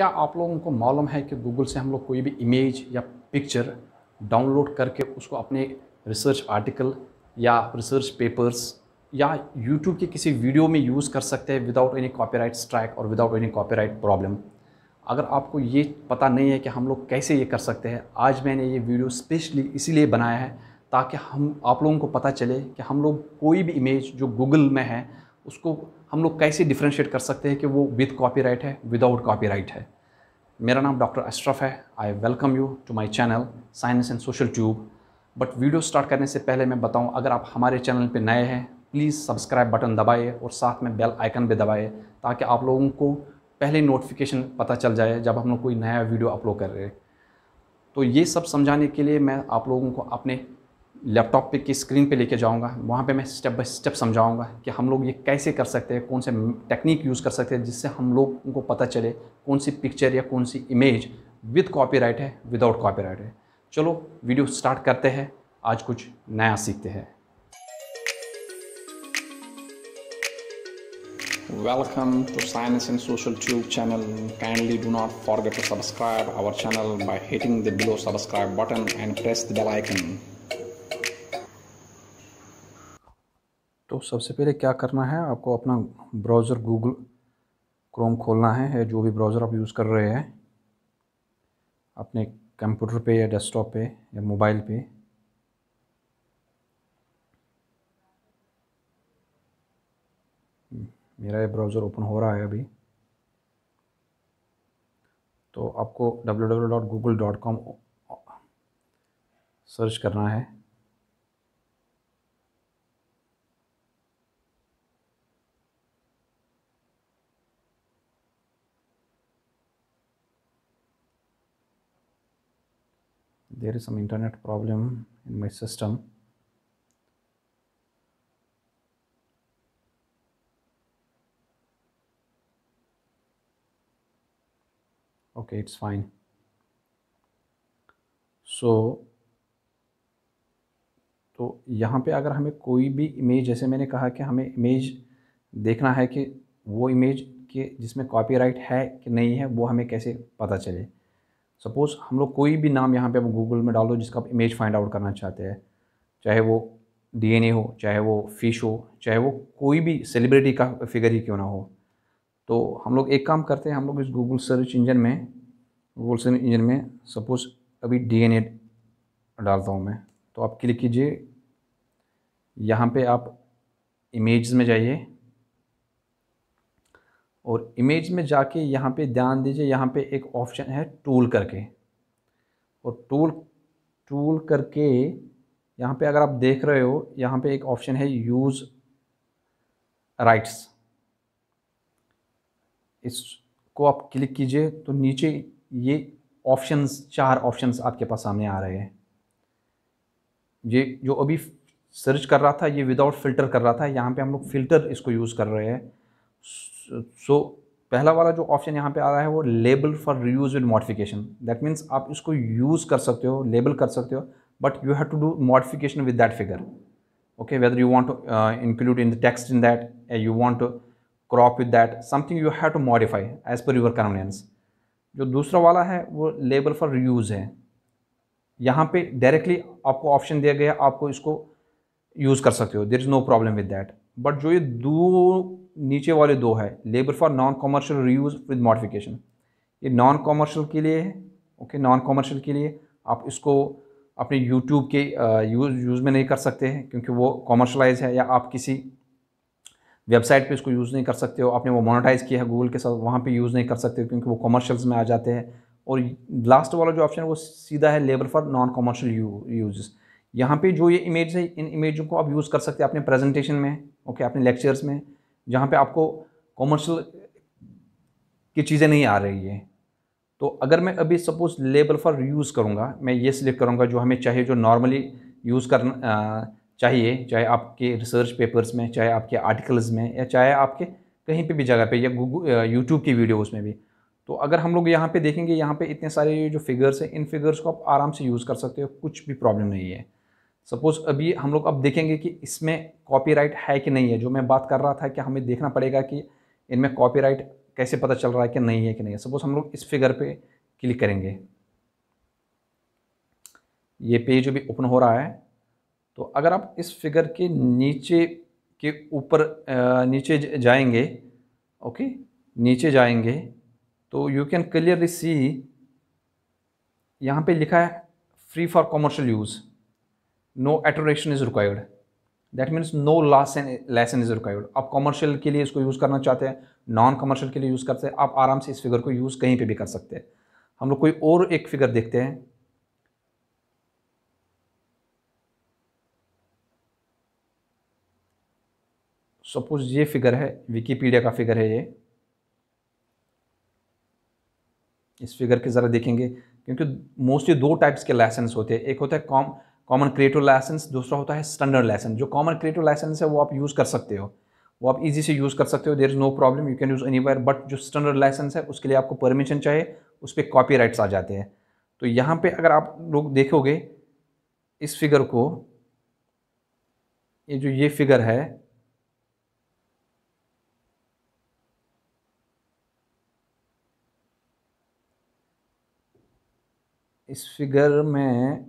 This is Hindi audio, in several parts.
क्या आप लोगों को मालूम है कि गूगल से हम लोग कोई भी इमेज या पिक्चर डाउनलोड करके उसको अपने रिसर्च आर्टिकल या रिसर्च पेपर्स या यूट्यूब के किसी वीडियो में यूज़ कर सकते हैं विदाउट एनी कॉपीराइट स्ट्राइक और विदाउट एनी कॉपीराइट प्रॉब्लम अगर आपको ये पता नहीं है कि हम लोग कैसे ये कर सकते हैं, आज मैंने ये वीडियो स्पेशली इसीलिए बनाया है ताकि हम, आप लोगों को पता चले कि हम लोग कोई भी इमेज जो गूगल में है उसको हम लोग कैसे डिफ्रेंशिएट कर सकते हैं कि वो विद कॉपीराइट है विदाउट कॉपीराइट है? मेरा नाम डॉक्टर अशरफ है. I welcome you to my channel science and social tube but video start करने से पहले मैं बताऊँ, अगर आप हमारे चैनल पे नए हैं प्लीज़ सब्सक्राइब बटन दबाइए और साथ में बेल आइकन भी दबाइए ताकि आप लोगों को पहले नोटिफिकेशन पता चल जाए जब हम लोग कोई नया वीडियो अपलोड कर रहे हैं। तो ये सब समझाने के लिए मैं आप लोगों को अपने लैपटॉप पे की स्क्रीन पे लेके जाऊँगा, वहाँ पे मैं स्टेप बाय स्टेप समझाऊँगा कि हम लोग ये कैसे कर सकते हैं, कौन से टेक्निक यूज़ कर सकते हैं जिससे हम लोग को पता चले कौन सी पिक्चर या कौन सी इमेज विद कॉपीराइट है विदाउट कॉपीराइट है चलो वीडियो स्टार्ट करते हैं, आज कुछ नया सीखते हैं Welcome to Science and Social Tube channel. Kindly do not forget to subscribe our channel by hitting the below subscribe button and press the bell icon. सबसे पहले क्या करना है, आपको अपना ब्राउज़र गूगल क्रोम खोलना है, या जो भी ब्राउज़र आप यूज़ कर रहे हैं, अपने कंप्यूटर पे या डेस्कटॉप पे या मोबाइल पे। मेरा ये ब्राउज़र ओपन हो रहा है अभी। तो आपको www.google.com सर्च करना है। There is some internet problem in my system. Okay, it's fine. So तो यहाँ पे अगर हमें कोई भी इमेज जैसे मैंने कहा कि हमें इमेज देखना है कि वो इमेज के जिसमें कॉपीराइट है कि नहीं है, वो हमें कैसे पता चले? सपोज़ हम लोग कोई भी नाम यहाँ पे आप गूगल में डाल जिसका आप इमेज फाइंड आउट करना चाहते हैं, चाहे वो डीएनए हो, चाहे वो फ़िश हो, चाहे वो कोई भी सेलिब्रिटी का फिगर ही क्यों ना हो। तो हम लोग एक काम करते हैं, हम लोग इस गूगल सर्च इंजन में गूगल सर्च इंजन में सपोज़ अभी डीएनए डालता हूँ मैं तो आप क्लिक कीजिए। यहाँ पे आप इमेज में जाइए। और इमेज में जाके यहाँ पे ध्यान दीजिए, यहाँ पे एक ऑप्शन है टूल करके। और टूल टूल करके यहाँ पे अगर आप देख रहे हो, यहाँ पे एक ऑप्शन है यूज़ राइट्स इसको आप क्लिक कीजिए तो नीचे ये ऑप्शंस चार ऑप्शंस आपके पास सामने आ रहे हैं। ये जो अभी सर्च कर रहा था, ये विदाउट फ़िल्टर कर रहा था, यहाँ पे हम लोग फ़िल्टर इसको यूज़ कर रहे हैं। सो पहला वाला जो ऑप्शन यहाँ पे आ रहा है वो label for reuse with modification that means आप इसको यूज़ कर सकते हो लेबल कर सकते हो but you have to do modification with that figure okay whether you want to include in the text in that you want to crop with that something you have to modify as per your convenience जो दूसरा वाला है, वो लेबल फॉर रीयूज़ है. यहाँ पे डायरेक्टली आपको ऑप्शन दिया गया, आपको इसको यूज़ कर सकते हो. There is no problem with that but जो ये दो नीचे वाले दो है label for non commercial reuse with modification ये नॉन कॉमर्शियल के लिए है ओके नॉन कॉमर्शियल के लिए आप इसको अपने यूट्यूब के यूज़ यूज़ में नहीं कर सकते हैं, क्योंकि वो कॉमर्शलाइज है या आप किसी वेबसाइट पे इसको यूज़ नहीं कर सकते हो। आपने वो मोनेटाइज किया है गूगल के साथ, वहाँ पे यूज़ नहीं कर सकते हो, क्योंकि वो कॉमर्शल्स में आ जाते हैं। और लास्ट वाला जो ऑप्शन है, वो सीधा है label for non commercial use यहाँ पे जो ये इमेज है, इन इमेजों को आप यूज़ कर सकते हैं अपने प्रेजेंटेशन में। ओके, अपने लेक्चर्स में, जहाँ पे आपको कॉमर्शियल की चीज़ें नहीं आ रही है। तो अगर मैं अभी सपोज़ लेबल फॉर यूज़ करूँगा, मैं ये सिलेक्ट करूँगा जो हमें चाहिए, जो नॉर्मली यूज़ करना चाहिए, चाहे आपके रिसर्च पेपर्स में, चाहे आपके आर्टिकल्स में, या चाहे आपके कहीं पे भी जगह पे, या गूगल यूट्यूब की वीडियोस में भी। तो अगर हम लोग यहाँ पे देखेंगे, यहाँ पे इतने सारे जो फिगर्स हैं, इन फिगर्स को आप आराम से यूज़ कर सकते हो, कुछ भी प्रॉब्लम नहीं है। सपोज़ अभी हम लोग अब देखेंगे कि इसमें कॉपीराइट है कि नहीं है। जो मैं बात कर रहा था कि हमें देखना पड़ेगा कि इनमें कॉपीराइट कैसे पता चल रहा है कि नहीं है कि नहीं है। सपोज़ हम लोग इस फिगर पे क्लिक करेंगे। ये पेज अभी ओपन हो रहा है। तो अगर आप इस फिगर के नीचे के ऊपर नीचे जाएँगे ओके नीचे जाएँगे तो यू कैन क्लियरली सी यहाँ पे लिखा है free for commercial use no attribution is required that means no licence is required आप कॉमर्शियल के लिए इसको यूज़ करना चाहते हैं नॉन कमर्शियल के लिए यूज़ करते हैं, आप आराम से इस फिगर को यूज़ कहीं पे भी कर सकते हैं। हम लोग कोई और एक फिगर देखते हैं। सपोज़ ये फिगर है विकीपीडिया का फिगर है ये। इस फिगर के ज़रा देखेंगे, क्योंकि मोस्टली दो टाइप्स के लाइसेंस होते हैं। एक होता है कॉम कॉमन क्रिएटिव लाइसेंस दूसरा होता है स्टैंडर्ड लाइसेंस जो कॉमन क्रिएटिव लाइसेंस है, वो आप यूज़ कर सकते हो। वो आप इजी से यूज़ कर सकते हो there is no problem you can use any but जो स्टैंडर्ड लाइसेंस है, उसके लिए आपको परमिशन चाहिए, उस पर कॉपी आ जाते हैं। तो यहाँ पर अगर आप लोग देखोगे, इस फिगर को, ये जो ये फिगर है, इस फिगर में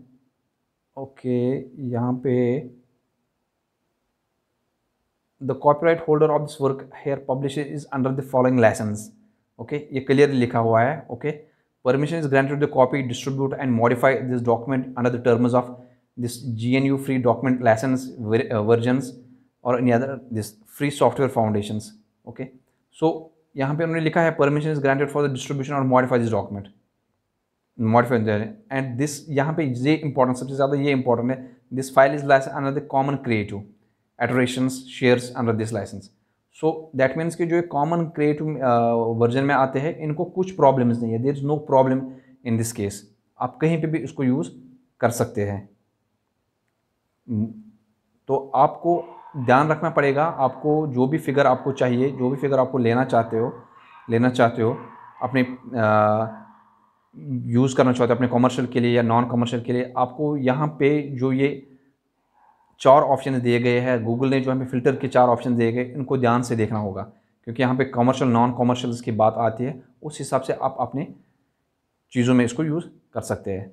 ओके, यहाँ पे the copyright holder of this work here publish is under the following licence okay, ये क्लियरली लिखा हुआ है, okay. Permission is granted the copy distribute and modify this document under the terms of this G N U free document licence versions और any other this free software foundations okay. So यहाँ पे उन्होंने लिखा है permission is granted for the distribution और modify this document modify and this यहाँ पे ये इंपॉर्टेंट सबसे ज़्यादा ये इंपॉर्टेंट है this file is license under the common creative attributions shares under this license so that means कि जो कॉमन क्रिएटिव वर्जन में आते हैं, इनको कुछ प्रॉब्लम्स नहीं है। There is no problem in this case आप कहीं पे भी इसको यूज़ कर सकते हैं। तो आपको ध्यान रखना पड़ेगा, आपको जो भी फिगर आपको चाहिए, जो भी फिगर आपको लेना चाहते हो, लेना चाहते हो, अपने यूज़ करना चाहते हो अपने कॉमर्शियल के लिए या नॉन कॉमर्शियल के लिए, आपको यहाँ पे जो ये चार ऑप्शन दिए गए हैं गूगल ने जो हमें फ़िल्टर के चार ऑप्शन दिए गए, इनको ध्यान से देखना होगा, क्योंकि यहाँ पे कमर्शियल नॉन कमर्शियल की बात आती है, उस हिसाब से आप अपने चीज़ों में इसको यूज़ कर सकते हैं।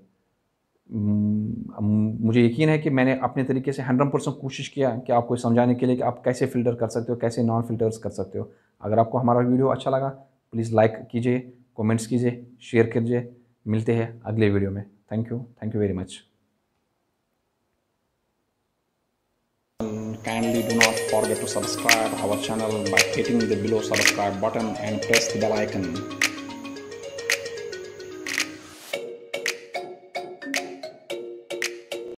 मुझे यकीन है कि मैंने अपने तरीके से हंड्रेड परसेंट कोशिश किया कि आपको समझाने के लिए कि आप कैसे फ़िल्टर कर सकते हो, कैसे नॉन फिल्टर्स कर सकते हो। अगर आपको हमारा वीडियो अच्छा लगा प्लीज़ लाइक कीजिए कमेंट्स कीजिए शेयर कीजिए मिलते हैं अगले वीडियो में thank you thank you very much kindly do not forget to subscribe our channel by hitting the below subscribe button and press the bell icon